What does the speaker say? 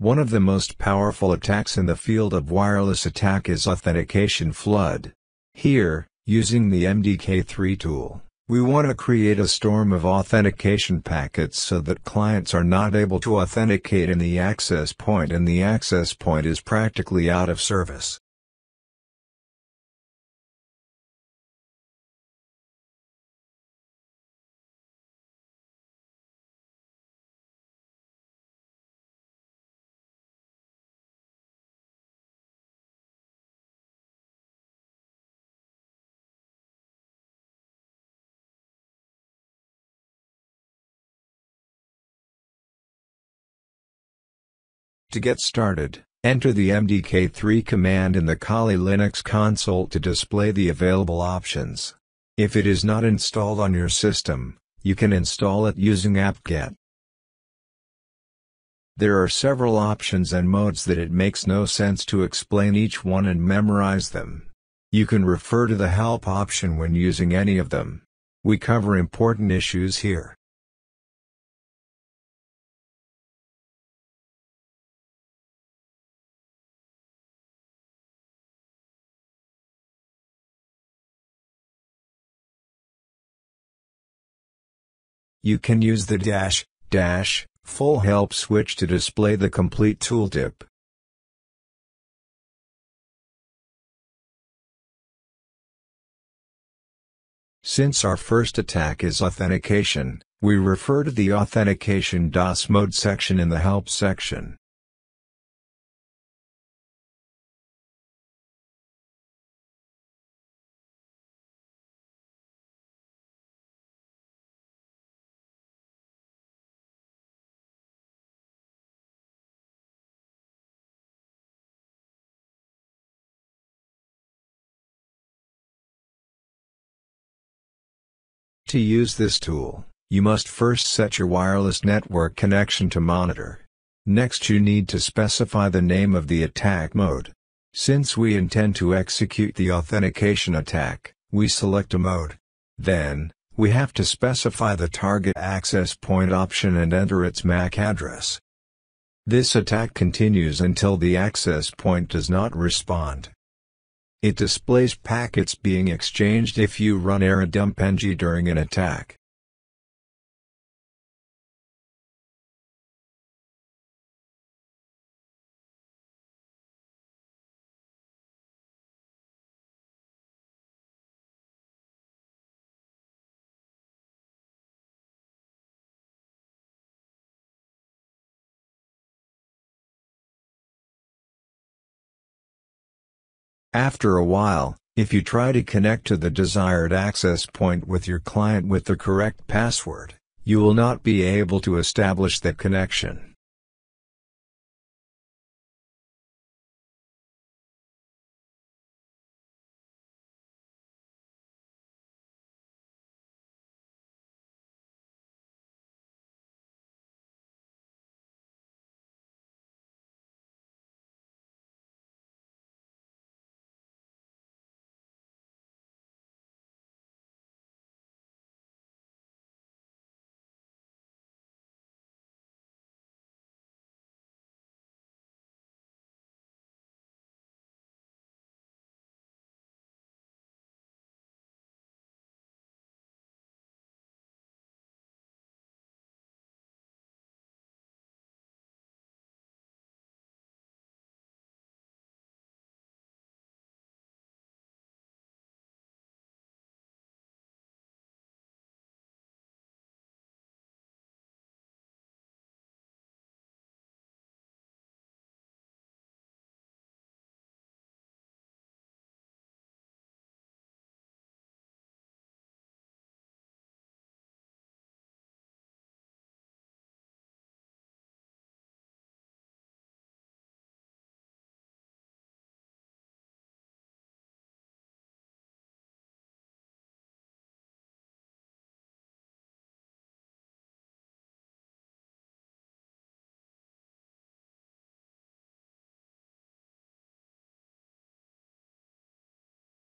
One of the most powerful attacks in the field of wireless attack is authentication flood. Here, using the MDK3 tool, we want to create a storm of authentication packets so that clients are not able to authenticate in the access point and the access point is practically out of service. To get started, enter the MDK3 command in the Kali Linux console to display the available options. If it is not installed on your system, you can install it using apt-get. There are several options and modes that it makes no sense to explain each one and memorize them. You can refer to the help option when using any of them. We cover important issues here. You can use the dash, dash, full help switch to display the complete tooltip. Since our first attack is authentication, we refer to the authentication DOS mode section in the help section. To use this tool, you must first set your wireless network connection to monitor. Next you need to specify the name of the attack mode. Since we intend to execute the authentication attack, we select a mode. Then, we have to specify the target access point option and enter its MAC address. This attack continues until the access point does not respond. It displays packets being exchanged if you run AirDump-ng during an attack. After a while, if you try to connect to the desired access point with your client with the correct password, you will not be able to establish that connection.